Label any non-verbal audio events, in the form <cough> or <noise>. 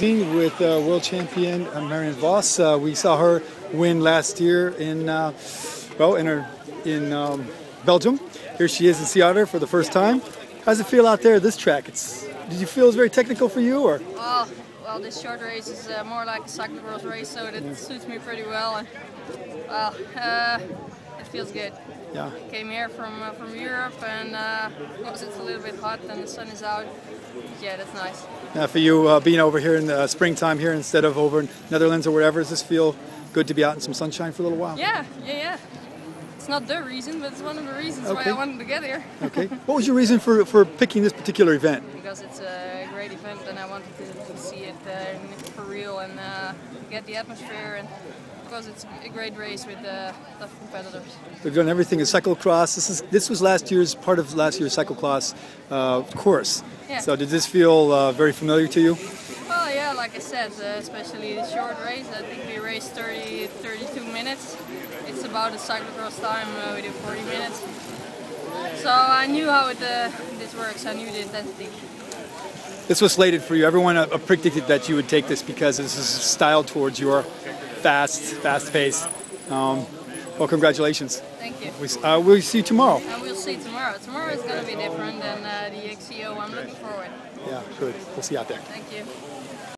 With uh, world champion uh, Marianne Vos, uh, we saw her win last year in uh, well in her in um, Belgium. Here she is in Sea Otter for the first time. How's it feel out there? This track, it's did you feel it was very technical for you or? Well, well, this short race is uh, more like a cyclocross race, so it yeah. suits me pretty well. And, well, uh, feels good. Yeah. Came here from uh, from Europe, and uh, because it's a little bit hot and the sun is out, yeah, that's nice. Now, for you uh, being over here in the springtime here instead of over in Netherlands or wherever, does this feel good to be out in some sunshine for a little while? Yeah, yeah, yeah. It's not the reason, but it's one of the reasons okay. why I wanted to get here. okay. What was your reason for, for picking this particular event? <laughs> Because it's a great event and I wanted to, to see it uh, for real and uh, get the atmosphere and because it's a great race with uh, tough competitors. We've done everything in cyclocross. This is this was last year's part of last year's cyclocross uh, course. Yeah. So did this feel uh, very familiar to you? Well, yeah, like I said, uh, especially the short race. I think we raced 30, 32 minutes. It's about a cyclocross time. Uh, we do 40 minutes. So I knew how it, uh, this works. I knew the intensity this was slated for you. Everyone uh, predicted that you would take this because this is styled towards your fast, fast pace. Um, well, congratulations. Thank you. We, uh, we'll see you tomorrow. We'll see you tomorrow. Tomorrow is going to be different than uh, the XCO. I'm looking forward. Yeah, good. We'll see you out there. Thank you.